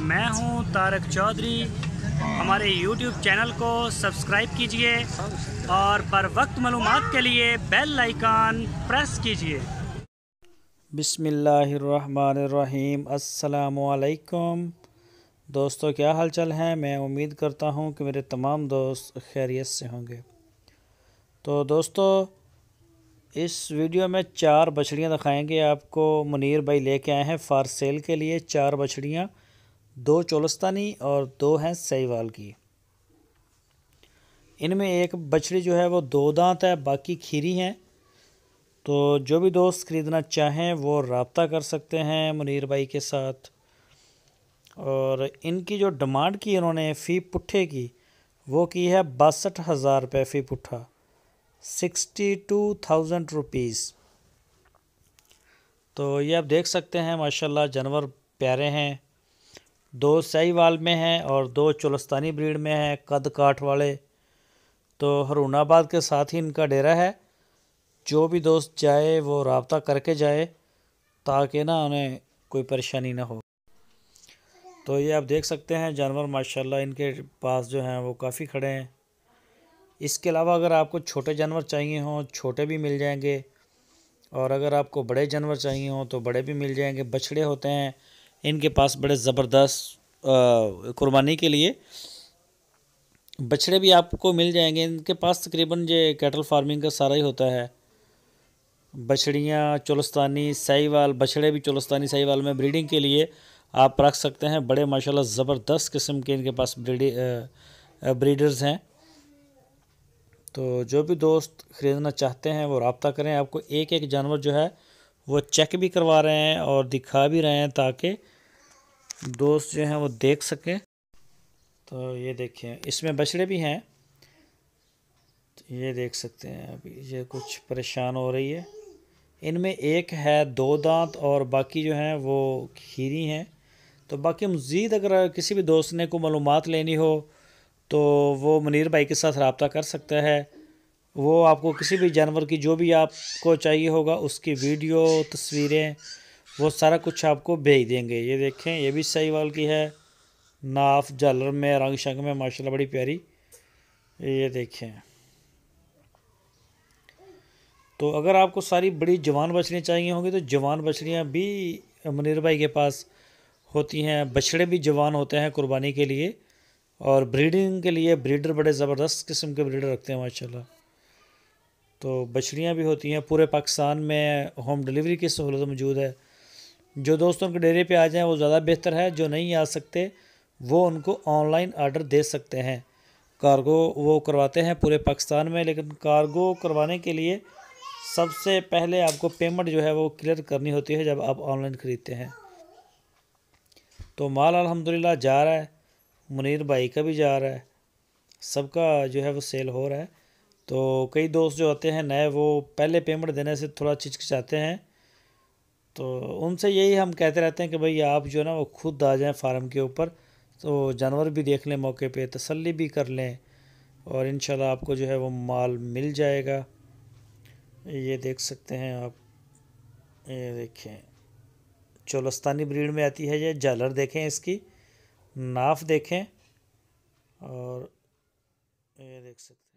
میں ہوں تارک چودھری ہمارے یوٹیوب چینل کو سبسکرائب کیجیے اور پر وقت معلومات کے لیے بیل آئیکن پریس کیجیے بسم اللہ الرحمن الرحیم السلام علیکم دوستو کیا حال چال ہے میں امید کرتا ہوں کہ میرے تمام دوست خیریت سے ہوں گے تو دوستو اس ویڈیو میں چار بچڑیاں دکھائیں گے۔ آپ کو منیر بھائی لے کے آئے ہیں فار سیل کے لیے۔ چار بچڑیاں، دو چولستانی اور دو ہیں سیوال کی۔ ان میں ایک بچڑی جو ہے وہ دو دانت ہے، باقی کھیری ہیں۔ تو جو بھی دوست خریدنا چاہیں وہ رابطہ کر سکتے ہیں منیر بھائی کے ساتھ۔ اور ان کی جو ڈمانڈ کی انہوں نے فی پٹھے کی، وہ کی ہے باسٹھ ہزار روپے فی پٹھا۔ Sixty two thousand rupees. تو یہ آپ دیکھ سکتے ہیں، ماشاءاللہ جانور پیارے ہیں۔ دو سیوال میں ہیں اور دو چولستانی بریڈ میں ہیں، قد کاٹ والے۔ تو ہرون آباد کے ساتھ ہی ان کا ڈیرا ہے۔ جو بھی دوست جائے وہ رابطہ کر کے جائے تاکہ نہ انہیں کوئی پریشانی نہ ہو۔ تو یہ آپ دیکھ سکتے ہیں، جانور ماشاءاللہ ان کے پاس جو ہیں وہ کافی کھڑے ہیں۔ اس کے علاوہ اگر آپ کو چھوٹے جانور چاہیے ہوں، چھوٹے بھی مل جائیں گے۔ اور اگر آپ کو بڑے جانور چاہیے ہوں تو بڑے بھی مل جائیں گے۔ بچھڑے ہوتے ہیں، ان کے پاس بڑے زبردست قربانی کے لیے بچھڑے بھی آپ کو مل جائیں گے۔ ان کے پاس تقریباً یہ کیٹل فارمنگ کا سارا ہی ہوتا ہے۔ بچھڑیاں چولستانی سائیوال بچھڑے بھی چولستانی سائیوال میں بریڈنگ کے لیے آپ رکھ سکتے ہیں۔ بڑے ماشاءاللہ زبردست قسم کے ان کے پاس بریڈرز ہیں۔ تو جو بھی دوست خریدنا چاہتے ہیں وہ رابطہ کریں۔ آپ کو ایک ایک جانور جو ہے وہ چیک بھی کروا رہے ہیں اور دکھا بھی رہے ہیں تاکہ دوست جو ہیں وہ دیکھ سکیں۔ تو یہ دیکھیں، اس میں بچڑے بھی ہیں۔ یہ دیکھ سکتے ہیں ابھی، یہ کچھ پریشان ہو رہی ہے۔ ان میں ایک ہے دو دانت اور باقی جو ہیں وہ کھیری ہیں۔ تو باقی مزید اگر کسی بھی دوست نے کو معلومات لینی ہو تو وہ منیر بھائی کے ساتھ رابطہ کر سکتا ہے۔ وہ آپ کو کسی بھی جانور کی جو بھی آپ کو چاہیے ہوگا، اس کی ویڈیو، تصویریں، وہ سارا کچھ آپ کو بھیج دیں گے۔ یہ دیکھیں، یہ بھی صحیح وال کی ہے۔ ناف جالر میں، رنگ شنگ میں ماشاءاللہ بڑی پیاری۔ یہ دیکھیں۔ تو اگر آپ کو ساری بڑی جوان بچڑیاں چاہیے ہوں گی، تو جوان بچھڑیاں بھی منیر بھائی کے پاس ہوتی ہیں۔ بچڑے بھی جوان ہوتے ہیں قربانی کے لیے۔ اور بریڈنگ کے لیے بریڈر بڑے زبردست قسم کے بریڈر رکھتے ہیں ماشاء اللہ تو بچڑیاں بھی ہوتی ہیں۔ پورے پاکستان میں ہوم ڈلیوری کی سہولت موجود ہے جو دوست ان کے ڈیرے پہ آ جائیں، وہ زیادہ بہتر ہے۔ جو نہیں آ سکتے، وہ ان کو آن لائن آرڈر دے سکتے ہیں۔ کارگو وہ کرواتے ہیں پورے پاکستان میں، لیکن کارگو کروانے کے لیے سب سے پہلے آپ کو پیمنٹ جو ہے وہ کلیئر کرنی ہوتی ہے جب آپ آن لائن خریدتے ہیں۔ تو مال الحمدللہ جا رہا ہے۔ منیر بھائی کا بھی جا رہا ہے، سب کا جو ہے وہ سیل ہو رہا ہے۔ تو کئی دوست جو ہوتے ہیں نئے، وہ پہلے پیمنٹ دینے سے تھوڑا چچکچاتے ہیں۔ تو ان سے یہی ہم کہتے رہتے ہیں کہ بھئی آپ جو ہے نا وہ خود آ جائیں فارم کے اوپر، تو جانور بھی دیکھ لیں موقع پہ، تسلی بھی کر لیں۔ اور انشاءاللہ آپ کو جو ہے وہ مال مل جائے گا۔ یہ دیکھ سکتے ہیں آپ۔ یہ دیکھیں۔ چولستانی بریڈ میں آتی ہے یہ، جالر دیکھیں اس کی۔ ناف دیکھیں اور یہ دیکھ سکتے